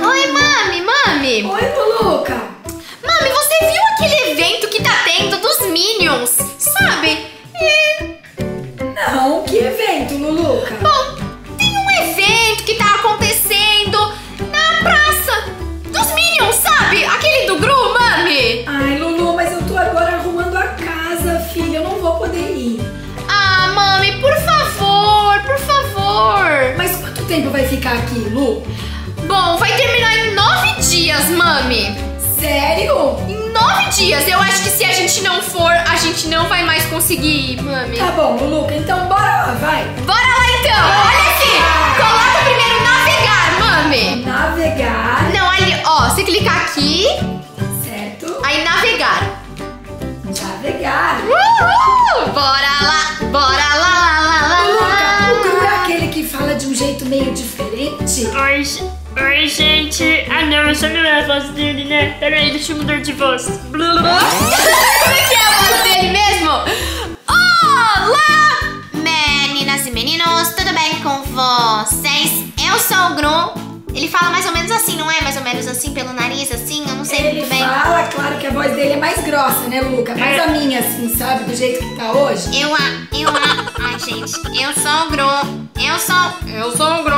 Oi, mami, mami. Oi, Luluca. Quanto tempo vai ficar aqui, Lu? Bom, vai terminar em nove dias, mami. Sério? Em nove dias. Eu acho que se a gente não for, a gente não vai mais conseguir ir, mami. Tá bom, Luluca, então bora lá, vai. Bora lá então! Olha aqui! Coloca primeiro navegar, mami! Navegar, Não, ali, ó, você clicar aqui, certo? aí navegar. Navegar. Uhul! Bora lá, meio diferente? Oi, ge- oi, gente. Ah, não, essa não é a voz dele, né? Peraí, deixa eu mudar de voz. Blu, blu. Como é que é a voz dele mesmo? Olá! Meninas e meninos, tudo bem com vocês? Eu sou o Gru. Ele fala mais ou menos assim, não é? Mais ou menos assim, pelo nariz, assim? Eu não sei Ele muito bem. fala, claro que a voz dele é mais grossa, né, Luca? Mais a minha, assim, sabe? Do jeito que tá hoje. Eu, a, eu, a. Ai, gente, eu sou o Gru. Eu sou. Eu sou o Gru.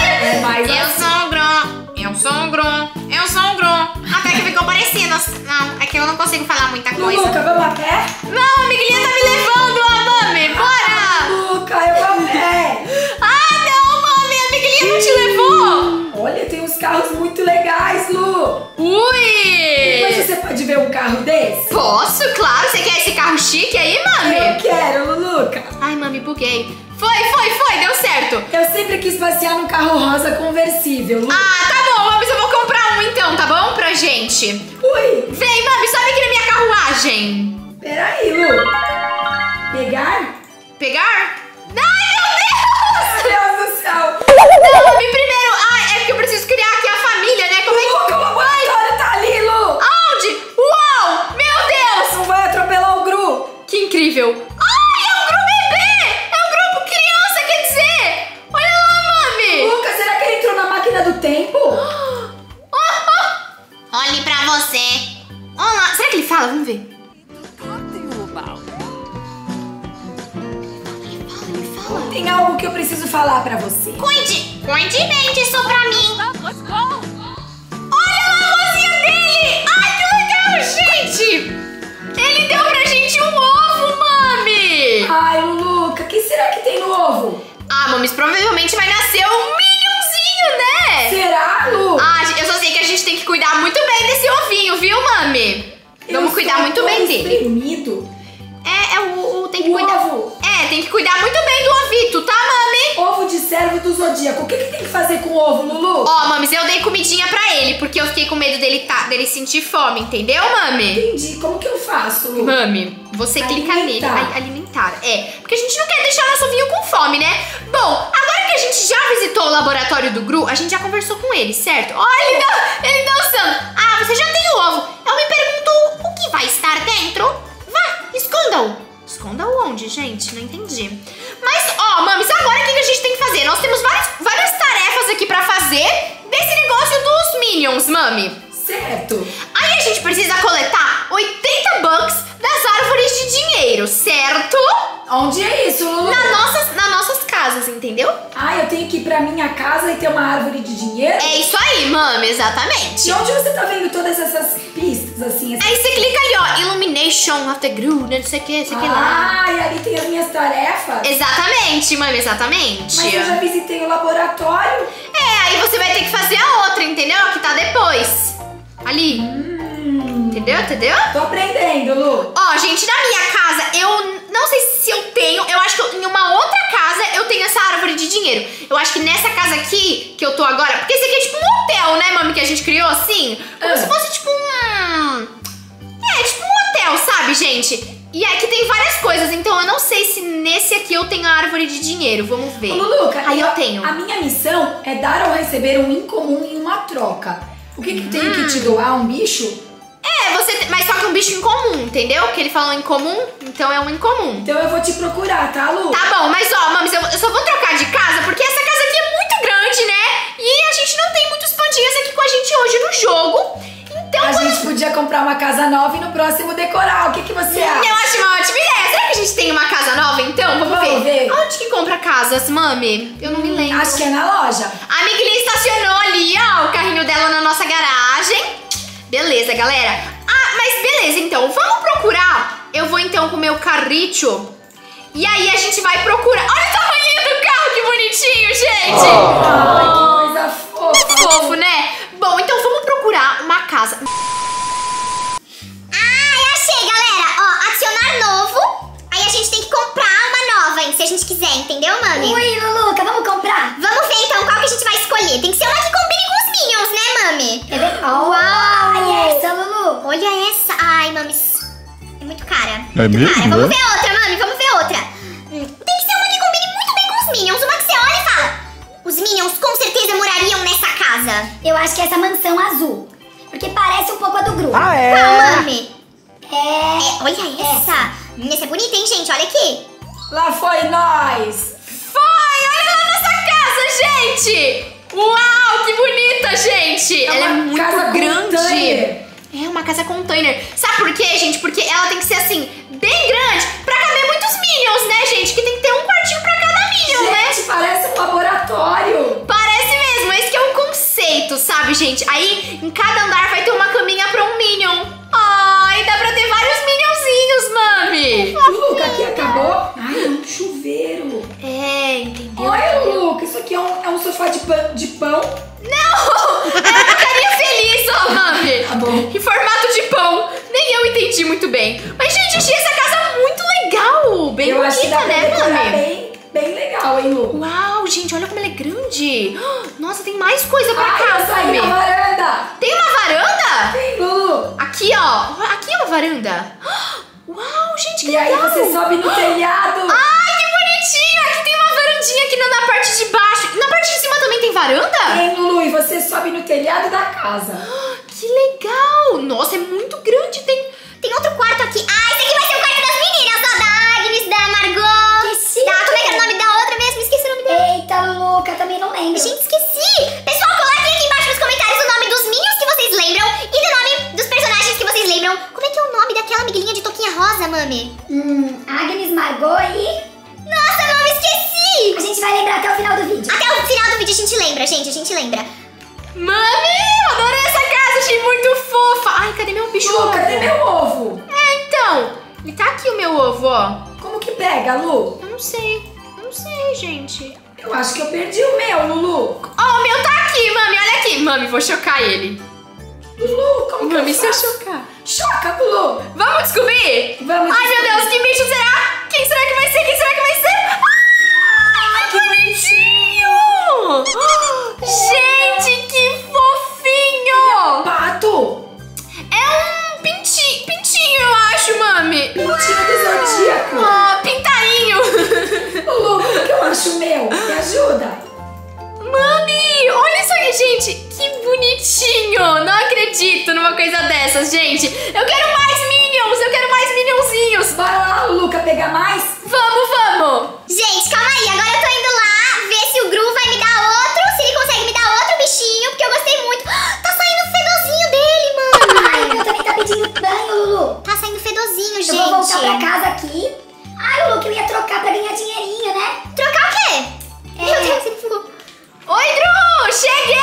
É mais Eu assim. sou o Gru. Eu sou o Gru. Eu sou o Gru. Até que ficou parecido. Não, é que eu não consigo falar muita coisa. Luca, vamos a pé? Não, a Miguelinha tá me levando, ó, mami. Bora! Luca, eu a pé. Ah, não, mami, a Miguelinha não te levou. Olha, tem uns carros muito legais, Lu. Ui! Mas você pode ver um carro desse? Posso, claro. Você quer esse carro chique aí, mami? Eu quero, Luluca. Ai, mami, buguei. Foi, foi, foi, deu certo. Eu sempre quis passear num carro rosa conversível, Lu. Ah, tá bom, mami, eu vou comprar um então, tá bom? Pra gente. Ui, Vem, mami, sobe aqui na minha carruagem. peraí, Lu. Pegar? Pegar? Tem algo que eu preciso falar pra você. Cuide! Cuide bem disso pra mim! Olha lá a vozinha dele! Ai, que legal, gente! Ele deu pra gente um ovo, mami! Ai, Luca, o que será que tem no ovo? Ah, mames, provavelmente vai nascer um minionzinho, né? Será, Lu? Ah, eu só sei que a gente tem que cuidar muito bem desse ovinho, viu, mami? Vamos Eu cuidar sou muito bem dele. espremido. É, é o, o- tem que O cuidar. ovo. É, tem que cuidar muito bem do ovito, tá, mami? Ovo de servo do zodíaco. O que, que tem que fazer com o ovo, Lulu? Ó, mames, eu dei comidinha pra ele, porque eu fiquei com medo dele, tá, dele sentir fome, entendeu, mami? Entendi. Como que eu faço, Lu? Mami, você clica nele, Alimentar. ai, alimentar. É, porque a gente não quer deixar nosso vinho com fome, né? Bom, agora que a gente já visitou o laboratório do Gru, a gente já conversou com ele, certo? Ó, ele, dan- ele dançando. Ah, você já tem o ovo. Eu me gente? Não entendi. Mas, ó, mames, agora o que que a gente tem que fazer? Nós temos várias, várias tarefas aqui pra fazer desse negócio dos Minions, mami. Certo. Aí a gente precisa coletar 80 bucks das árvores de dinheiro, certo? Onde é isso, Lulu? Na nossas, nas nossas casas, entendeu? Ah, eu tenho que ir pra minha casa e ter uma árvore de dinheiro? É isso aí, mami, exatamente. De onde você tá vendo todas essas assim? essas- Aí você clica ali, ó, Illumination of the Gru, né, não sei o que, não sei o que lá. Ah, e ali tem as minhas tarefas? Exatamente, mami, exatamente. Mas eu já visitei o laboratório. É, aí você vai ter que fazer a outra, entendeu? Que tá depois. Ali. Hum, Entendeu? Entendeu? tô aprendendo, Lu. Ó, gente, na minha casa, eu não sei se eu tenho, eu acho que eu- em uma outra casa eu tenho essa árvore de dinheiro. Eu acho que nessa casa aqui, que eu tô agora, porque esse aqui é tipo um hotel, né, mami, que a gente criou assim? Como Ah. se fosse tipo um... É, tipo um hotel, sabe, gente? E aqui tem várias coisas, então eu não sei se nesse aqui eu tenho a árvore de dinheiro, vamos ver. Ô, Luluca, Aí eu tenho. A minha missão é dar ou receber um incomum em uma troca. O que que tenho que te Hum. doar? Um bicho? É, você tem, mas só que um bicho incomum, entendeu? Que ele falou incomum, então é um incomum. Então eu vou te procurar, tá, Lu? Tá bom, mas ó, nova e no próximo decorar. O que, que você acha? Eu acho uma ótima ideia. Será que a gente tem uma casa nova então? Vamos, Vamos ver. Onde que compra casas, mami? Eu não me lembro. Acho que é na loja. A Miguelinha estacionou ali, ó, o carrinho dela na nossa garagem. Beleza, galera. Ah, mas beleza, então. Vamos procurar. Eu vou então com o meu carrito. E aí a gente vai procurar. Olha o tamanho do carro, que bonitinho, gente. Ai, que coisa fofa. Fofo, né? Bom, então vamos procurar uma casa. Gente quiser, entendeu, mami? Ui, Luluca, vamos comprar? Vamos ver então qual que a gente vai escolher. Tem que ser uma que combine com os Minions, né, mami? É. Uau! essa, Lulu. Olha essa. Ai, mami. É muito cara. É muito mesmo, Cara. Vamos é? ver outra, mami. Vamos ver outra. Hum, Tem que ser uma que combine muito bem com os Minions. Uma que você olha e fala: Os Minions com certeza morariam nessa casa. Eu acho que é essa mansão azul. Porque parece um pouco a do Gru. Qual, mami? É. É, olha essa. Hum, essa é bonita, hein, gente? Olha aqui. Lá foi nós. Foi! Olha lá nossa casa, gente! Uau, que bonita, gente! Ela é uma muito casa grande. container. É uma casa container. Sabe por quê, gente? Porque ela tem que ser assim, bem grande, pra caber muitos Minions, né, gente? Que tem que ter um quartinho pra cada Minion, né? Gente, parece um laboratório. Parece mesmo, esse que é o conceito, sabe, gente? Aí, em cada andar vai ter uma caminha pra um Minion. Ai, dá pra ter vários Minionzinhos, mami! Luca, aqui acabou? Ai, é um chuveiro. É, entendeu? Olha, Luca, isso aqui é um, é um sofá de pão. De pão. Não! É uma carinha feliz, ó, mami! Tá bom. Em formato de pão. Nem eu entendi muito bem. Mas, gente, achei essa casa muito legal. Bem Eu acho que dá bonita, pra né, mami? bem, bem legal, hein, Lu? Uau, gente, olha como ela é grande. Nossa, tem mais coisa pra Ai, casa, mami. na varanda. Tem uma varanda? Vem, Lulu. Aqui, ó. Aqui é uma varanda. Uau, gente, que E aí legal. você sobe no telhado. Ai, que bonitinho. Aqui tem uma varandinha aqui na, parte de baixo. Na parte de cima também tem varanda? Vem, Lulu, e você sobe no telhado da casa. Que legal. Nossa, é muito grande. Tem... Tem outro quarto aqui. Ah, esse aqui vai ser o quarto das meninas, ó. Da Agnes, da Margot. Esqueci. Da, como é que era o nome da outra mesmo? Esqueci o nome dela. Eita, Luluca, também não lembro. Gente, esqueci. Mami? Hum, Agnes, Margot e. Nossa, mami, esqueci. A gente vai lembrar até o final do vídeo. Até o final do vídeo a gente lembra, gente, a gente lembra. Mami, eu adorei essa casa. Achei muito fofa. Ai, cadê meu bicho Lu, cadê meu ovo? É, então. Ele tá aqui o meu ovo, ó. Como que pega, Lu? Eu não sei. Eu não sei, gente. Eu acho que eu perdi o meu, Lulu. Ó, o meu tá aqui, mami. Olha aqui. Mami, vou chocar ele. Lulu, como que Mami, eu se eu chocar. Choca, Lulu. Vamos descobrir? Vamos Ai, meu descobrir. Deus, que bicho será? Quem será que vai ser? Quem será que vai ser? Ai, que bonitinho! Gente, que fofinho! Pato. É um pintinho, pintinho, eu acho, mami. Pintinho do zodíaco. Ó, pintainho. Lulu, como que eu acho meu? Me ajuda. Mami, olha isso aqui, gente. Que bonitinho. Não acredito numa coisa dessas, gente. Eu quero mais Minions, Bora lá, Luca, pegar mais? Vamos, vamos. Gente, calma aí, agora eu tô indo lá ver se o Gru vai me dar outro, se ele consegue me dar outro bichinho, porque eu gostei muito. Tá saindo o fedozinho dele, mano. Ai, o meu também tá pedindo banho, Lulu. Tá saindo fedozinho, gente. Eu vou voltar pra casa aqui. Ai, Lulu, que eu ia trocar pra ganhar dinheirinho, né? Trocar o quê? É. Meu Deus, ele ficou. Oi, Gru, cheguei.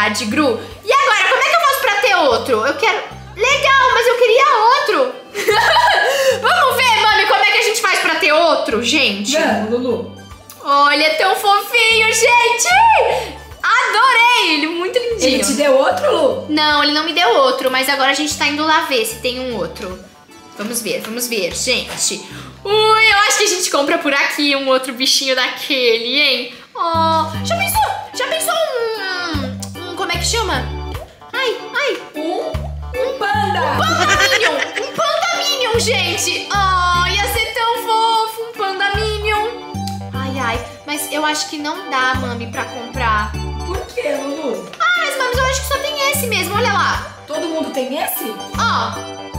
Verdade, Gru. E agora, como é que eu faço pra ter outro? Eu quero... Legal, mas eu queria outro. Vamos ver, mami, como é que a gente faz pra ter outro, gente? Vamos, Lulu. Olha, é tão fofinho, gente! Adorei ele, muito lindinho. Ele te deu outro, Lu? Não, ele não me deu outro, mas agora a gente tá indo lá ver se tem um outro. Vamos ver, vamos ver, gente. Ui, eu acho que a gente compra por aqui um outro bichinho daquele, hein? Oh, já pensou? Já pensou um, um como é que chama? Ai, ai, Um, um panda. Panda Minion! Um Panda Minion, gente! Oh, ia ser tão fofo um Panda Minion! Ai, ai, mas eu acho que não dá, mami, pra comprar. Por que, Lulu? Ah, mas, mami, eu acho que só tem esse mesmo, olha lá. Todo mundo tem esse? Ó, Todos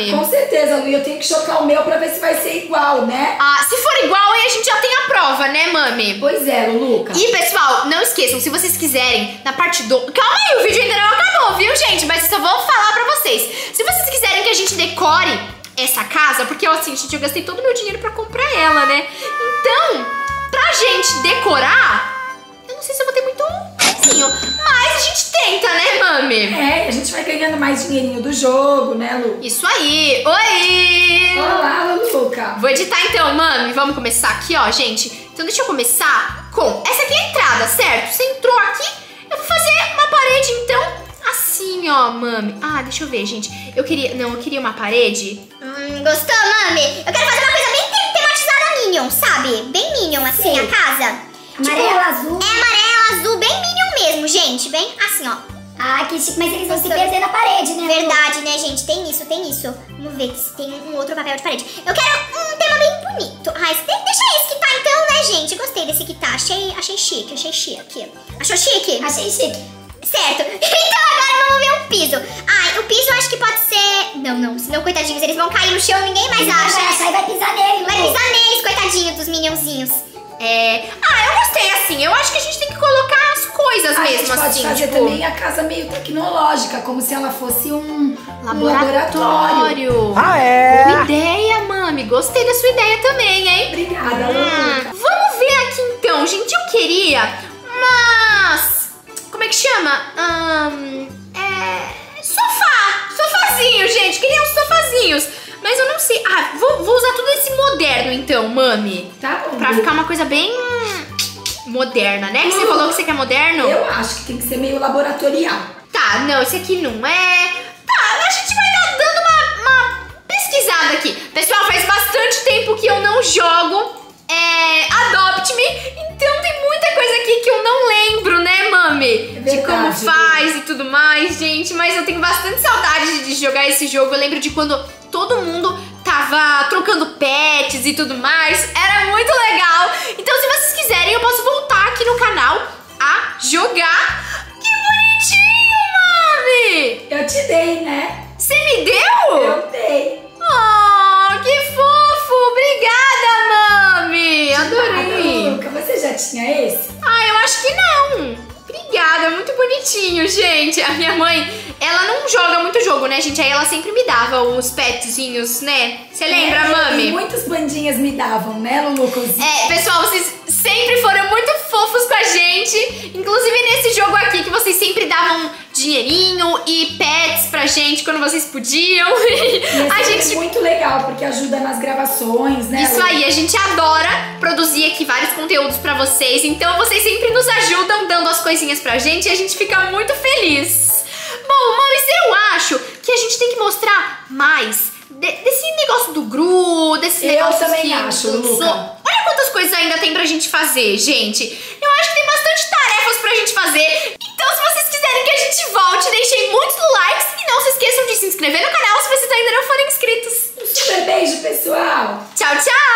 mami? Com certeza, Lu, e eu tenho que chocar o meu pra ver se vai ser igual, né? Ah, se for igual, aí a gente já tem a prova, né, mami? Pois é, Luluca. E pessoal, não esqueçam, se vocês quiserem, na parte do. Calma aí, o vídeo ainda não acabou, viu, gente? Mas eu só vou falar pra vocês. Se vocês quiserem que a gente decore essa casa, porque assim, gente, eu gastei todo o meu dinheiro pra comprar ela, né? Então, pra gente decorar, mas a gente tenta, né, mami? É, a gente vai ganhando mais dinheirinho do jogo, né, Lu? Isso aí! Oi! Olá, Luluca. Vou editar então, mami. Vamos começar aqui, ó, gente. Então deixa eu começar com... Essa aqui é a entrada, certo? Você entrou aqui, eu vou fazer uma parede, então, assim, ó, mami. Ah, deixa eu ver, gente. Eu queria... Não, eu queria uma parede... Hum, gostou, mami? Eu quero fazer uma coisa bem te- tematizada Minion, sabe? Bem Minion, assim, Sei. a casa. Amarelo, azul. É amarelo, azul, bem Minion mesmo, gente. Bem assim, ó. Ah, que chique, mas eles vão se perder na parede, né? Verdade, né, gente? Tem isso, tem isso. Vamos ver se tem um outro papel de parede. Eu quero um tema bem bonito. Esse, deixa esse que tá então, né, gente? Gostei desse que tá. Achei, achei chique, achei chique. Achou chique? Achei chique. Certo. Então agora vamos ver o piso. Ah, o piso eu acho que pode ser... Não, não. Senão, coitadinhos, eles vão cair no chão e ninguém mais Vai acha. achar e vai pisar nele, Vai pisar neles, coitadinhos dos minionzinhos. É... Ah, eu gostei, assim. Eu acho que a gente tem que colocar as coisas A gente mesmo, pode assim, fazer tipo... também a casa meio tecnológica, como se ela fosse um um Laboratório. Ah, é? Boa ideia, mami. Gostei da sua ideia também, hein? Obrigada. Hum, vamos ver aqui então, gente. Eu queria umas. Como é que chama? Ahn, é. Sofá! Sofazinho, gente. Queria uns sofazinhos. Sei. Ah, vou, vou usar tudo esse moderno então, mami. Tá bom. Pra ficar uma coisa bem moderna, né? Que você falou que você quer moderno? Eu acho que tem que ser meio laboratorial. Tá, não, esse aqui não é. Tá, a gente vai dar dando uma, uma pesquisada aqui. Pessoal, faz bastante tempo que eu não jogo é, Adopt Me, então tem muita coisa aqui que eu não lembro, né, mami? É de como verdade, faz e tudo mais, gente. Mas eu tenho bastante saudade de jogar esse jogo. Eu lembro de quando todo mundo tava trocando pets e tudo mais. Era muito legal. Então, se vocês quiserem, eu posso voltar aqui no canal a jogar. Que bonitinho, mami! Eu te dei, né? Você me deu? Eu dei. Oh, que fofo! Obrigada, mami! Adorei! Luca, você já tinha esse? Ah, eu acho que não. Obrigada, muito bonitinho, gente. A minha mãe, ela não joga muito jogo, né, gente? Aí ela sempre me dava os petzinhos, né? Você lembra, É, mami? Muitas bandinhas me davam, né, Lulucas? É, pessoal, vocês sempre foram muito fofos com a gente. Inclusive nesse jogo aqui, que vocês sempre davam dinheirinho e pets pra gente quando vocês podiam. A esse gente é muito legal, porque ajuda nas gravações, né? Isso aí, a gente adora produzir aqui vários conteúdos pra vocês, então vocês sempre nos ajudam dando as coisinhas pra gente e a gente fica muito feliz. Mas eu acho que a gente tem que mostrar mais de, desse negócio do Gru, desse eu negócio também que acho, Luca. Olha quantas coisas ainda tem pra gente fazer, gente. Eu acho que tem bastante tarefas pra gente fazer. Então, se vocês quiserem que a gente volte, deixem muitos likes e não se esqueçam de se inscrever no canal se vocês ainda não forem inscritos. Um super beijo, pessoal. Tchau, tchau.